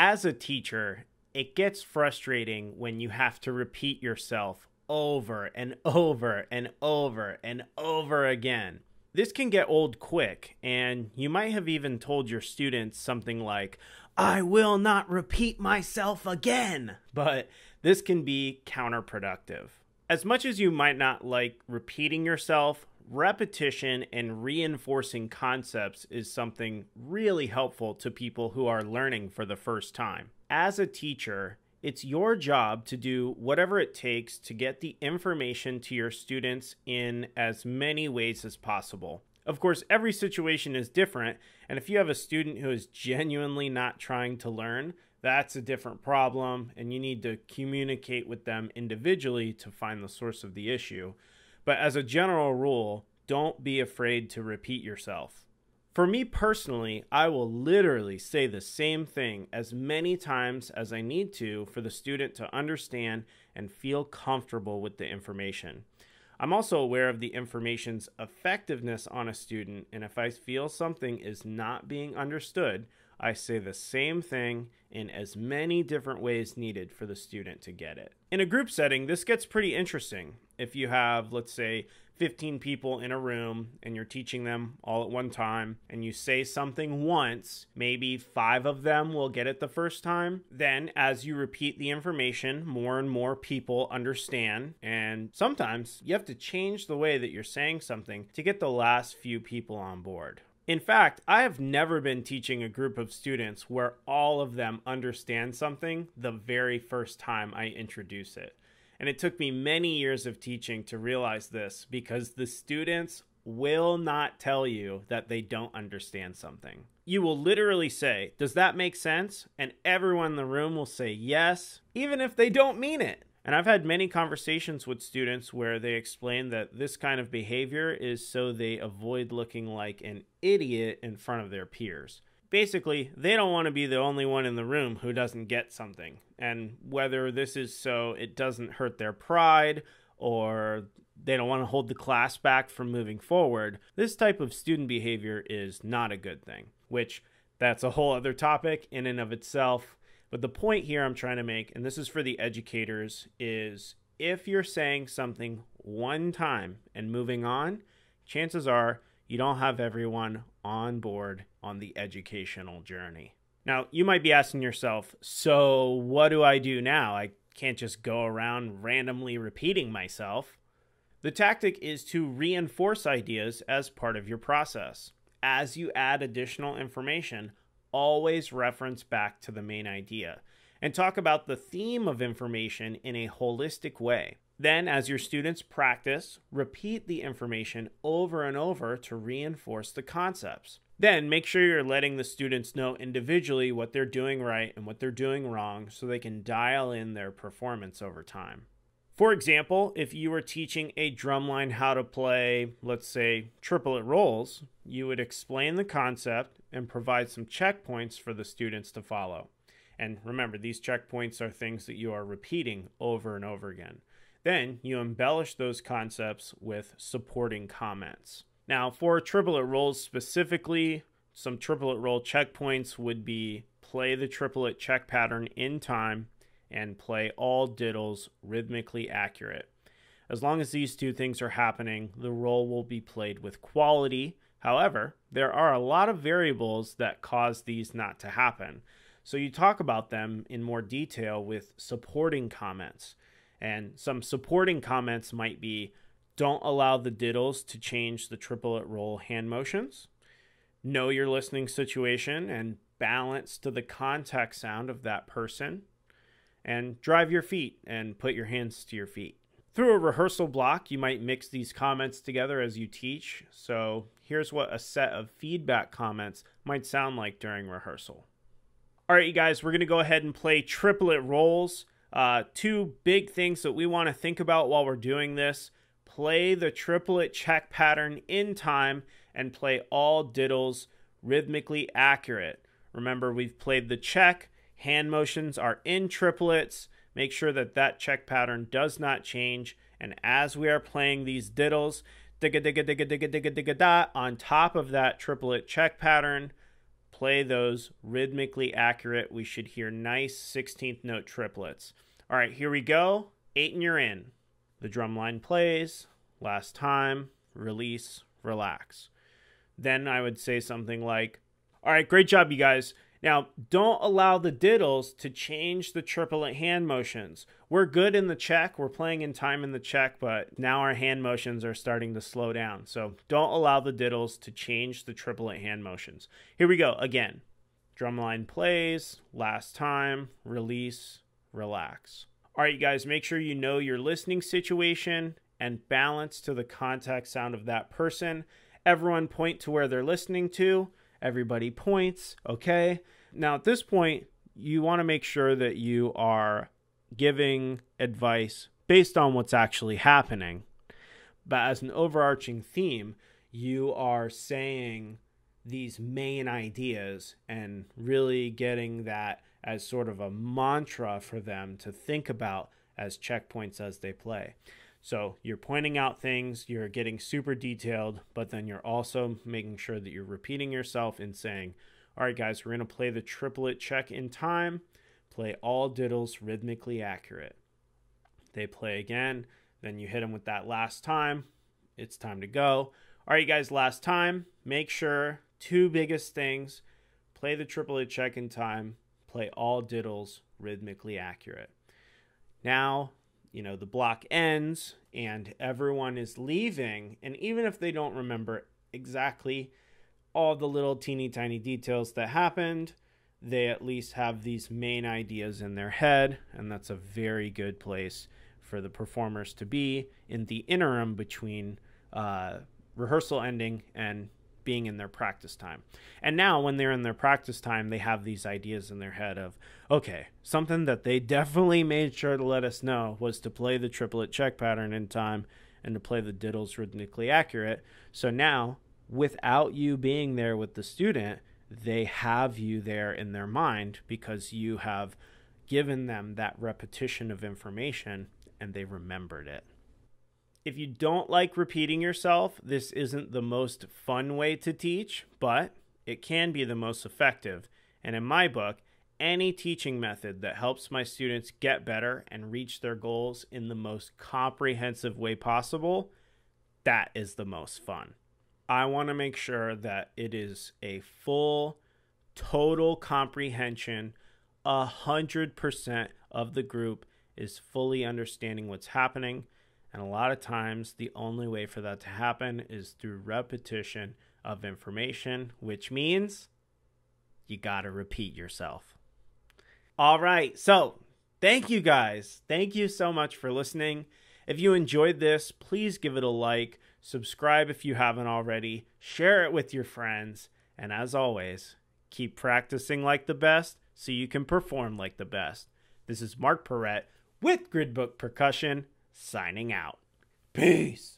As a teacher, it gets frustrating when you have to repeat yourself over and over and over and over again. This can get old quick, and you might have even told your students something like, I will not repeat myself again. But this can be counterproductive. As much as you might not like repeating yourself, repetition and reinforcing concepts is something really helpful to people who are learning for the first time. As a teacher, it's your job to do whatever it takes to get the information to your students in as many ways as possible. Of course, every situation is different, and if you have a student who is genuinely not trying to learn, that's a different problem, and you need to communicate with them individually to find the source of the issue. But as a general rule, don't be afraid to repeat yourself. For me personally, I will literally say the same thing as many times as I need to for the student to understand and feel comfortable with the information. I'm also aware of the information's effectiveness on a student, and if I feel something is not being understood, I say the same thing in as many different ways needed for the student to get it. In a group setting, this gets pretty interesting. If you have, let's say, 15 people in a room and you're teaching them all at one time and you say something once, maybe five of them will get it the first time. Then, as you repeat the information, more and more people understand. And sometimes you have to change the way that you're saying something to get the last few people on board. In fact, I have never been teaching a group of students where all of them understand something the very first time I introduce it. And it took me many years of teaching to realize this because the students will not tell you that they don't understand something. You will literally say, Does that make sense? And everyone in the room will say yes, even if they don't mean it. And I've had many conversations with students where they explain that this kind of behavior is so they avoid looking like an idiot in front of their peers basically, they don't want to be the only one in the room who doesn't get something. And whether this is so it doesn't hurt their pride or they don't want to hold the class back from moving forward, this type of student behavior is not a good thing, which that's a whole other topic in and of itself. But the point here I'm trying to make, and this is for the educators, is if you're saying something one time and moving on, chances are you don't have everyone on board on the educational journey. Now, you might be asking yourself, so what do I do now? I can't just go around randomly repeating myself. The tactic is to reinforce ideas as part of your process. As you add additional information, always reference back to the main idea and talk about the theme of information in a holistic way. Then, as your students practice, repeat the information over and over to reinforce the concepts. Then, make sure you're letting the students know individually what they're doing right and what they're doing wrong so they can dial in their performance over time. For example, if you were teaching a drumline how to play, let's say, triplet rolls, you would explain the concept and provide some checkpoints for the students to follow. And remember, these checkpoints are things that you are repeating over and over again. Then you embellish those concepts with supporting comments. Now, for triplet rolls specifically, some triplet roll checkpoints would be play the triplet check pattern in time and play all diddles rhythmically accurate. As long as these two things are happening, the roll will be played with quality. However, there are a lot of variables that cause these not to happen. So you talk about them in more detail with supporting comments. And some supporting comments might be don't allow the diddles to change the triplet roll hand motions. Know your listening situation and balance to the contact sound of that person. And drive your feet and put your hands to your feet. Through a rehearsal block, you might mix these comments together as you teach. So here's what a set of feedback comments might sound like during rehearsal. All right, you guys, we're going to go ahead and play triplet rolls. Uh, two big things that we want to think about while we're doing this play the triplet check pattern in time and play all diddles rhythmically accurate. Remember, we've played the check, hand motions are in triplets. Make sure that that check pattern does not change. And as we are playing these diddles, digga digga digga digga digga digga da on top of that triplet check pattern, play those rhythmically accurate. We should hear nice 16th note triplets. All right, here we go. Eight and you're in. The drum line plays, last time, release, relax. Then I would say something like, All right, great job, you guys. Now, don't allow the diddles to change the triplet hand motions. We're good in the check, we're playing in time in the check, but now our hand motions are starting to slow down. So don't allow the diddles to change the triplet hand motions. Here we go again. Drumline plays, last time, release, relax. All right, you guys, make sure you know your listening situation and balance to the contact sound of that person. Everyone point to where they're listening to. Everybody points, okay? Now, at this point, you want to make sure that you are giving advice based on what's actually happening. But as an overarching theme, you are saying these main ideas and really getting that as sort of a mantra for them to think about as checkpoints as they play. So you're pointing out things, you're getting super detailed, but then you're also making sure that you're repeating yourself and saying, all right, guys, we're going to play the triplet check in time, play all diddles rhythmically accurate. They play again, then you hit them with that last time. It's time to go. All right, guys, last time, make sure two biggest things play the triplet check in time, play all diddles rhythmically accurate. Now, you know, the block ends and everyone is leaving. And even if they don't remember exactly all the little teeny tiny details that happened, they at least have these main ideas in their head. And that's a very good place for the performers to be in the interim between uh, rehearsal ending and being in their practice time. And now, when they're in their practice time, they have these ideas in their head of, okay, something that they definitely made sure to let us know was to play the triplet check pattern in time and to play the diddles rhythmically accurate. So now, without you being there with the student, they have you there in their mind because you have given them that repetition of information and they remembered it. If you don't like repeating yourself, this isn't the most fun way to teach, but it can be the most effective. And in my book, any teaching method that helps my students get better and reach their goals in the most comprehensive way possible, that is the most fun. I want to make sure that it is a full, total comprehension. A hundred percent of the group is fully understanding what's happening and a lot of times, the only way for that to happen is through repetition of information, which means you got to repeat yourself. All right. So, thank you guys. Thank you so much for listening. If you enjoyed this, please give it a like, subscribe if you haven't already, share it with your friends, and as always, keep practicing like the best so you can perform like the best. This is Mark Perrett with Gridbook Percussion signing out. Peace.